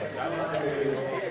Gracias.